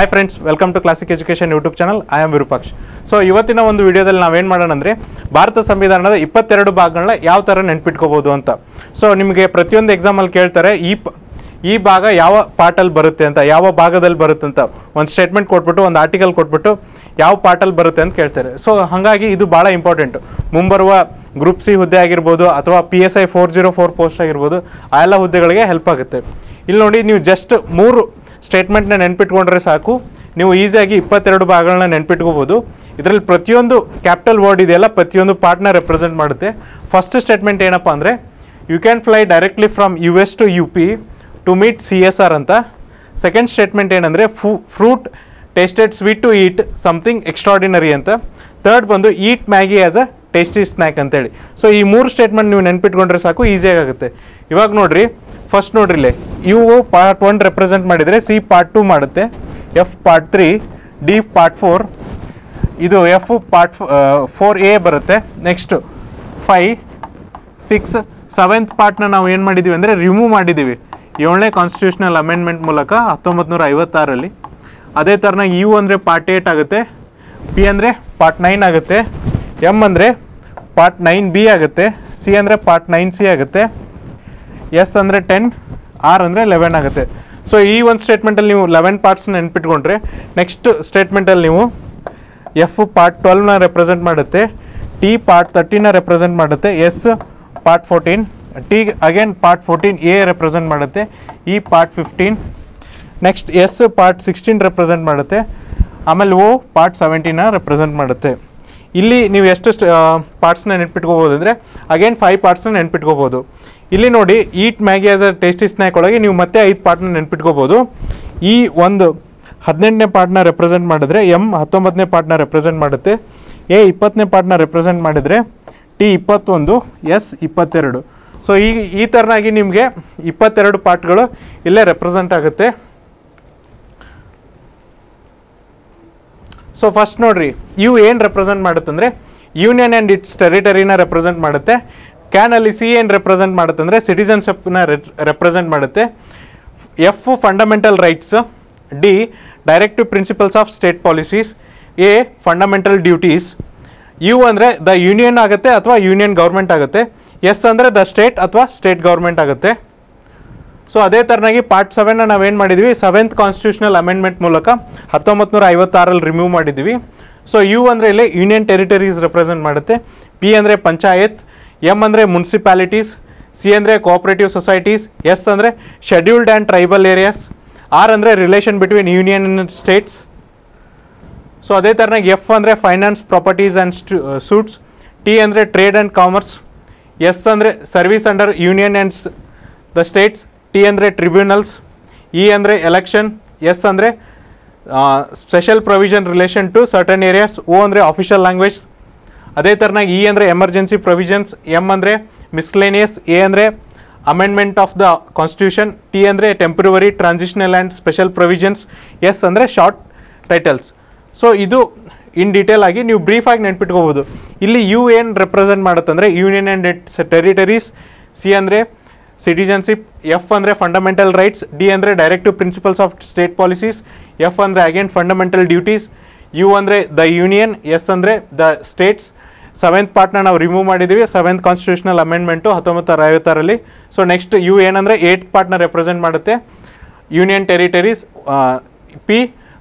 Hi friends welcome to Classic Education YouTube channel I am Virupaksh so ಇವತ್ತಿನ ಒಂದು ವಿಡಿಯೋದಲ್ಲಿ ನಾವೇನು ಮಾಡೋಣ ಅಂದರೆ ಭಾರತ ಸಂವಿಧಾನದ ಇಪ್ಪತ್ತೆರಡು ಭಾಗಗಳನ್ನ ಯಾವ ಥರ ನೆನ್ಪಿಟ್ಕೋಬೋದು ಅಂತ. ಸೊ ನಿಮಗೆ ಪ್ರತಿಯೊಂದು ಎಕ್ಸಾಮಲ್ಲಿ ಕೇಳ್ತಾರೆ, ಈ ಈ ಭಾಗ ಯಾವ ಪಾರ್ಟಲ್ಲಿ ಬರುತ್ತೆ ಅಂತ, ಯಾವ ಭಾಗದಲ್ಲಿ ಬರುತ್ತೆ ಅಂತ. ಒಂದು ಸ್ಟೇಟ್ಮೆಂಟ್ ಕೊಟ್ಬಿಟ್ಟು, ಒಂದು ಆರ್ಟಿಕಲ್ ಕೊಟ್ಬಿಟ್ಟು ಯಾವ ಪಾರ್ಟಲ್ಲಿ ಬರುತ್ತೆ ಅಂತ ಕೇಳ್ತಾರೆ. ಸೊ ಹಾಗಾಗಿ ಇದು ಭಾಳ ಇಂಪಾರ್ಟೆಂಟು ಮುಂಬರುವ ಗ್ರೂಪ್ ಸಿ ಹುದ್ದೆ ಆಗಿರ್ಬೋದು, ಅಥವಾ P S I four zero four post ಆಗಿರ್ಬೋದು, ಆ ಎಲ್ಲ ಹುದ್ದೆಗಳಿಗೆ ಹೆಲ್ಪ್ ಆಗುತ್ತೆ. ಇಲ್ಲಿ ನೋಡಿ ನೀವು ಜಸ್ಟ್ ಮೂರು ಸ್ಟೇಟ್ಮೆಂಟ್ನ ನೆನ್ಪಿಟ್ಕೊಂಡ್ರೆ ಸಾಕು. ನೀವು ಈಸಿಯಾಗಿ ಇಪ್ಪತ್ತೆರಡು ಭಾಗಗಳನ್ನ ನೆನ್ಪಿಟ್ಕೋಬೋದು. ಇದರಲ್ಲಿ ಪ್ರತಿಯೊಂದು ಕ್ಯಾಪಿಟಲ್ ವರ್ಡ್ ಇದೆಯಲ್ಲ, ಪ್ರತಿಯೊಂದು ಪಾರ್ಟ್ನ ರೆಪ್ರೆಸೆಂಟ್ ಮಾಡುತ್ತೆ. ಫಸ್ಟ್ ಸ್ಟೇಟ್ಮೆಂಟ್ ಏನಪ್ಪ ಅಂದರೆ you can fly directly from U S to U P to meet C S R ಅಂತ. ಸೆಕೆಂಡ್ ಸ್ಟೇಟ್ಮೆಂಟ್ ಏನಂದರೆ ಫು fruit tasted sweet to eat something extraordinary ಅಂತ. ಥರ್ಡ್ ಬಂದು eat Maggi as a tasty snack ಅಂತೇಳಿ. So ಈ ಮೂರು statement ನೀವು ನೆನ್ಪಿಟ್ಕೊಂಡ್ರೆ ಸಾಕು ಈಸಿಯಾಗುತ್ತೆ ಇವಾಗ ನೋಡ್ರಿ ಫಸ್ಟ್ ನೋಡ್ರಿ ಇಲ್ಲಿ ಇವು ಪಾರ್ಟ್ ಒನ್ ರೆಪ್ರೆಸೆಂಟ್ ಮಾಡಿದರೆ ಸಿ ಪಾರ್ಟ್ ಟು ಮಾಡುತ್ತೆ. F part three D part four ಇದು ಎಫ್ ಪಾರ್ಟ್ ಫೋರ್ ಎ ಬರುತ್ತೆ. ನೆಕ್ಸ್ಟ್ ಫೈ ಸಿಕ್ಸ್ ಸೆವೆಂತ್ ಪಾರ್ಟ್ನ ನಾವು ಏನು ಮಾಡಿದ್ದೀವಿ ಅಂದರೆ ರಿಮೂವ್ ಮಾಡಿದ್ದೀವಿ ಏಳನೇ ಕಾನ್ಸ್ಟಿಟ್ಯೂಷನಲ್ ಅಮೆಂಡ್ಮೆಂಟ್ ಮೂಲಕ ಹತ್ತೊಂಬತ್ತು ನೂರ ಐವತ್ತಾರಲ್ಲಿ ಅದೇ ಥರನಾಗಿ ಯು ಅಂದರೆ ಪಾರ್ಟ್ ಏಟ್ ಆಗುತ್ತೆ. ಪಿ ಅಂದರೆ ಪಾರ್ಟ್ ನೈನ್ ಆಗುತ್ತೆ. ಎಂ ಅಂದರೆ ಪಾರ್ಟ್ ನೈನ್ ಬಿ ಆಗುತ್ತೆ. ಸಿ ಅಂದರೆ ಪಾರ್ಟ್ ನೈನ್ ಸಿ ಆಗುತ್ತೆ. ಎಸ್ ಅಂದರೆ ಟೆನ್, ಆರ್ ಅಂದರೆ ಲೆವೆನ್ ಆಗುತ್ತೆ. ಸೊ ಈ ಒಂದು ಸ್ಟೇಟ್ಮೆಂಟಲ್ಲಿ ನೀವು ಲೆವೆನ್ ಪಾರ್ಟ್ಸ್ ನೆನ್ಪಿಟ್ಕೊಂಡ್ರೆ ನೆಕ್ಸ್ಟ್ ಸ್ಟೇಟ್ಮೆಂಟಲ್ಲಿ ನೀವು ಎಫ್ ಪಾರ್ಟ್ ಟ್ವೆಲ್ವ್ನ ರೆಪ್ರೆಸೆಂಟ್ ಮಾಡುತ್ತೆ ಟಿ ಪಾರ್ಟ್ ತರ್ಟೀನ ರೆಪ್ರೆಸೆಂಟ್ ಮಾಡುತ್ತೆ S part fourteen T again part fourteen A represent ಮಾಡುತ್ತೆ E part fifteen next S part sixteen represent ಮಾಡುತ್ತೆ, ಆಮೇಲೆ ಓ ಪಾರ್ಟ್ ಸೆವೆಂಟೀನ ರೆಪ್ರೆಸೆಂಟ್ ಮಾಡುತ್ತೆ. ಇಲ್ಲಿ ನೀವು ಎಷ್ಟು ಪಾರ್ಟ್ಸ್ನ ನೆನ್ಪಿಟ್ಕೋಬೋದು ಅಂದರೆ ಅಗೇನ್ ಫೈವ್ ಪಾರ್ಟ್ಸ್ನ ನೆನ್ಪಿಟ್ಕೋಬೋದು. ಇಲ್ಲಿ ನೋಡಿ eat Maggi as a tasty snack ಒಳಗೆ ನೀವು ಮತ್ತೆ ಐದು ಪಾರ್ಟ್ನ ನೆನ್ಪಿಟ್ಕೋಬೋದು. ಈ ಒಂದು ಹದಿನೆಂಟನೇ ಪಾರ್ಟ್ನ ರೆಪ್ರೆಸೆಂಟ್ ಮಾಡಿದ್ರೆ ಎಂ ಹತ್ತೊಂಬತ್ತನೇ ಪಾರ್ಟ್ನ ರೆಪ್ರೆಸೆಂಟ್ ಮಾಡುತ್ತೆ. ಎ ಇಪ್ಪತ್ತನೇ ಪಾರ್ಟ್ನ ರೆಪ್ರೆಸೆಂಟ್ ಮಾಡಿದರೆ ಟಿ ಇಪ್ಪತ್ತೊಂದು ಎಸ್ ಇಪ್ಪತ್ತೆರಡು. ಸೊ ಈ ಈ ಥರನಾಗಿ ನಿಮಗೆ ಇಪ್ಪತ್ತೆರಡು ಪಾರ್ಟ್ಗಳು ಇಲ್ಲೇ ರೆಪ್ರೆಸೆಂಟ್ ಆಗುತ್ತೆ. ಸೊ ಫಸ್ಟ್ ನೋಡ್ರಿ ಇವು ಏನು ರೆಪ್ರೆಸೆಂಟ್ ಮಾಡುತ್ತಂದರೆ ಯೂನಿಯನ್ ಆ್ಯಂಡ್ ಇಟ್ಸ್ ಟೆರಿಟರಿನ ರೆಪ್ರೆಸೆಂಟ್ ಮಾಡುತ್ತೆ. ಕ್ಯಾನ್ ಅಲ್ಲಿ ಸಿ ಏನು ರೆಪ್ರೆಸೆಂಟ್ ಮಾಡುತ್ತಂದರೆ ಸಿಟಿಸನ್ಶಿಪ್ನ ರೆಪ್ರೆಸೆಂಟ್ ಮಾಡುತ್ತೆ. F fundamental rights D directive principles of state policies A fundamental duties U ಅಂದರೆ ದ ಯೂನಿಯನ್ ಆಗುತ್ತೆ ಅಥವಾ ಯೂನಿಯನ್ ಗೌರ್ಮೆಂಟ್ ಆಗುತ್ತೆ. ಎಸ್ ಅಂದರೆ ದ ಸ್ಟೇಟ್ ಅಥವಾ ಸ್ಟೇಟ್ ಗೌರ್ಮೆಂಟ್ ಆಗುತ್ತೆ. ಸೊ ಅದೇ ಥರನಾಗಿ ಪಾರ್ಟ್ ಸೆವೆನ್ನ ನಾವೇನು ಮಾಡಿದ್ವಿ? ಸೆವೆಂತ್ ಕಾನ್ಸ್ಟಿಟ್ಯೂಷನಲ್ ಅಮೆಂಡ್ಮೆಂಟ್ ಮೂಲಕ ಹತ್ತೊಂಬತ್ತು ನೂರ ಐವತ್ತಾರಲ್ಲಿ ರಿಮೂವ್ ಮಾಡಿದ್ವಿ. ಸೊ ಯು ಅಂದರೆ ಇಲ್ಲಿ ಯೂನಿಯನ್ ಟೆರಿಟರೀಸ್ ರೆಪ್ರೆಸೆಂಟ್ ಮಾಡುತ್ತೆ. ಪಿ ಅಂದರೆ ಪಂಚಾಯತ್ ಎಂ ಅಂದರೆ ಮುನ್ಸಿಪಾಲಿಟೀಸ್, ಸಿ ಅಂದರೆ ಕೋಆಪರೇಟಿವ್ ಸೊಸೈಟೀಸ್ ಎಸ್ ಅಂದರೆ scheduled and tribal areas R ಅಂದರೆ relation between union states so ಅದೇ ಥರನಾಗಿ ಎಫ್ ಅಂದರೆ finance properties and suits T ಅಂದರೆ ಟ್ರೇಡ್ ಆ್ಯಂಡ್ ಕಾಮರ್ಸ್ ಎಸ್ ಅಂದರೆ service under union and the states T ಅಂದರೆ tribunals E ಅಂದರೆ election S ಅಂದರೆ special provision relation to certain areas O ಅಂದರೆ official language ಅದೇ ಥರನಾಗಿ ಇ ಅಂದರೆ ಎಮರ್ಜೆನ್ಸಿ ಪ್ರೊವಿಷನ್ಸ್ ಎಂ ಅಂದರೆ ಮಿಸ್ಲೇನಿಯಸ್ ಎ ಅಂದರೆ amendment of the constitution T ಅಂದರೆ temporary transitional and special provisions S ಅಂದರೆ ಶಾರ್ಟ್ ಟೈಟಲ್ಸ್ ಸೊ ಇದು ಇನ್ ಡೀಟೇಲ್ ಆಗಿ ನೀವು ಬ್ರೀಫಾಗಿ ನೆನ್ಪಿಟ್ಕೋಬೋದು ಇಲ್ಲಿ ಯು ಏನು represent ಮಾಡುತ್ತಂದರೆ union and its territories C ಅಂದರೆ ಸಿಟಿಜನ್ಶಿಪ್ ಎಫ್ ಅಂದರೆ ಫಂಡಮೆಂಟಲ್ ರೈಟ್ಸ್ ಡಿ ಅಂದರೆ directive principles of state policies F ಅಂದರೆ ಅಗೇನ್ ಫಂಡಮೆಂಟಲ್ ಡ್ಯೂಟೀಸ್ ಯು ಅಂದರೆ ದ ಯೂನಿಯನ್ ಎಸ್ ಅಂದರೆ ದ ಸ್ಟೇಟ್ಸ್ ಸೆವೆಂತ್ ಪಾರ್ಟ್ನ ನಾವು ರಿಮೂವ್ ಮಾಡಿದ್ದೀವಿ ಸೆವೆಂತ್ ಕಾನ್ಸ್ಟಿಟ್ಯೂಷನಲ್ ಅಮೆಂಡ್ಮೆಂಟು ಹತ್ತೊಂಬತ್ತರ ಐವತ್ತಾರಲ್ಲಿ ಸೊ ನೆಕ್ಸ್ಟ್ ಯು ಏನಂದರೆ ಏಯ್ಟ್ ಪಾರ್ಟ್ನ ರೆಪ್ರೆಸೆಂಟ್ ಮಾಡುತ್ತೆ. Union territories P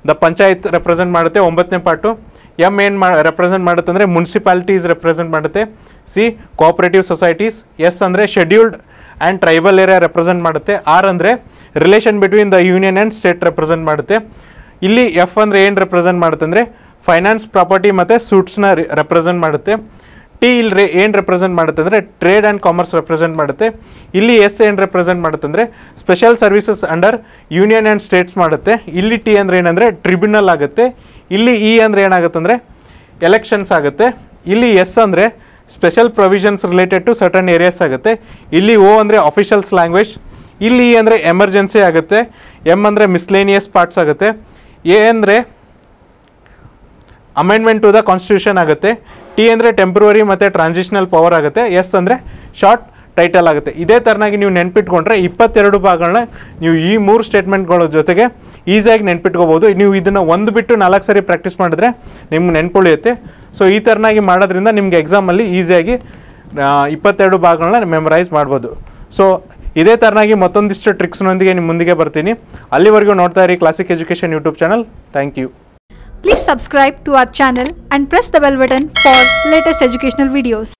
the panchayat represent ಮಾಡುತ್ತೆ. ಒಂಬತ್ತನೇ ಪಾರ್ಟು ಎಂ ಏನು ಮಾ ರೆಪ್ರೆಸೆಂಟ್ ಮಾಡುತ್ತೆ ಅಂದರೆ ಮುನ್ಸಿಪಾಲಿಟೀಸ್ ರೆಪ್ರೆಸೆಂಟ್ ಮಾಡುತ್ತೆ. ಸಿ ಕೋಆಪ್ರೇಟಿವ್ ಸೊಸೈಟೀಸ್ ಎಸ್ ಅಂದರೆ scheduled and tribal area represent ಮಾಡುತ್ತೆ. ಆರ್ ಅಂದರೆ relation between the union and state represent ಮಾಡುತ್ತೆ. ಇಲ್ಲಿ ಎಫ್ ಅಂದರೆ ಏನು ರೆಪ್ರೆಸೆಂಟ್ ಮಾಡುತ್ತೆ ಅಂದರೆ ಫೈನಾನ್ಸ್ ಪ್ರಾಪರ್ಟಿ ಮತ್ತು ಸೂಟ್ಸ್ನ ರೆಪ್ರೆಸೆಂಟ್ ಮಾಡುತ್ತೆ. ಟಿ ಇಲ್ಲಿ ಏನು ರೆಪ್ರೆಸೆಂಟ್ ಮಾಡುತ್ತೆ ಅಂದರೆ ಟ್ರೇಡ್ ಆ್ಯಂಡ್ ಕಾಮರ್ಸ್ ರೆಪ್ರೆಸೆಂಟ್ ಮಾಡುತ್ತೆ. ಇಲ್ಲಿ ಎಸ್ ಏನು ರೆಪ್ರೆಸೆಂಟ್ ಮಾಡುತ್ತೆ ಅಂದರೆ special services under union and states ಮಾಡುತ್ತೆ. ಇಲ್ಲಿ ಟಿ ಅಂದರೆ ಏನಂದರೆ ಟ್ರಿಬ್ಯುನಲ್ ಆಗುತ್ತೆ. ಇಲ್ಲಿ ಇ ಅಂದರೆ ಏನಾಗುತ್ತೆ ಅಂದರೆ ಎಲೆಕ್ಷನ್ಸ್ ಆಗುತ್ತೆ. ಇಲ್ಲಿ ಎಸ್ ಅಂದರೆ special provisions related to certain areas ಆಗುತ್ತೆ. ಇಲ್ಲಿ ಓ ಅಂದರೆ ಅಫಿಷಿಯಲ್ಸ್ ಲ್ಯಾಂಗ್ವೇಜ್ ಇಲ್ಲಿ ಇ ಅಂದರೆ ಎಮರ್ಜೆನ್ಸಿ ಆಗುತ್ತೆ. ಎಂ ಅಂದರೆ ಮಿಸ್ಲೇನಿಯಸ್ ಪಾರ್ಟ್ಸ್ ಆಗುತ್ತೆ. ಎ ಅಂದರೆ ಅಮೆಂಡ್ಮೆಂಟ್ ಟು ದ ಕಾನ್ಸ್ಟಿಟ್ಯೂಷನ್ ಆಗುತ್ತೆ. ಟಿ ಅಂದರೆ ಟೆಂಪ್ರವರಿ ಮತ್ತು ಟ್ರಾನ್ಸಿಷನಲ್ ಪವರ್ ಆಗುತ್ತೆ. ಎಸ್ ಅಂದರೆ ಶಾರ್ಟ್ ಟೈಟಲ್ ಆಗುತ್ತೆ. ಇದೇ ಥರನಾಗಿ ನೀವು ನೆನ್ಪಿಟ್ಕೊಂಡ್ರೆ ಇಪ್ಪತ್ತೆರಡು ಭಾಗಗಳನ್ನ ನೀವು ಈ ಮೂರು ಸ್ಟೇಟ್ಮೆಂಟ್ಗಳ ಜೊತೆಗೆ ಈಸಿಯಾಗಿ ನೆನ್ಪಿಟ್ಕೋಬೋದು ನೀವು ಇದನ್ನು ಒಂದು ಬಿಟ್ಟು ನಾಲ್ಕು ಸರಿ ಪ್ರಾಕ್ಟೀಸ್ ಮಾಡಿದ್ರೆ ನಿಮ್ಗೆ ನೆನ್ಪುಳಿಯುತ್ತೆ. ಸೊ ಈ ಥರನಾಗಿ ಮಾಡೋದ್ರಿಂದ ನಿಮಗೆ ಎಕ್ಸಾಮಲ್ಲಿ ಈಸಿಯಾಗಿ ಇಪ್ಪತ್ತೆರಡು ಭಾಗಗಳನ್ನ ಮೆಮರೈಸ್ ಮಾಡ್ಬೋದು. ಸೊ ಇದೇ ಥರನಾಗಿ ಮತ್ತೊಂದಿಷ್ಟು ಟ್ರಿಕ್ಸ್ನೊಂದಿಗೆ ನಿಮ್ಮ ಮುಂದಿಗೆ ಬರ್ತೀನಿ. ಅಲ್ಲಿವರೆಗೂ ನೋಡ್ತಾ ಇರಿ Classic Education YouTube channel thank you Please subscribe to our channel and press the bell button for latest educational videos.